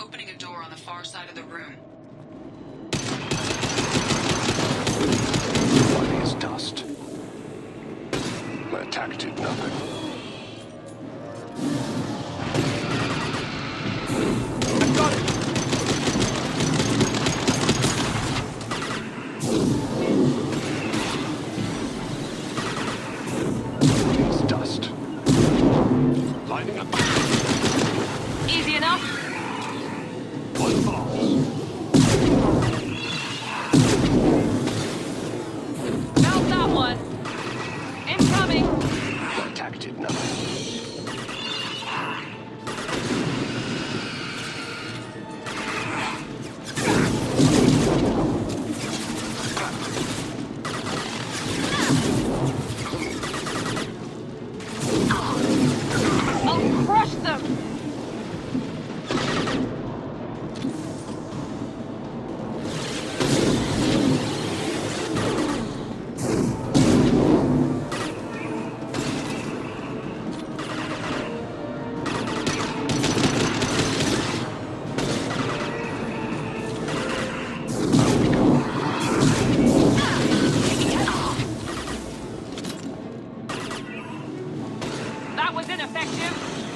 opening a door on the far side of the room. Body is dust. My attack did nothing. I've got it! Body is dust. Lining up. Easy enough? One effective.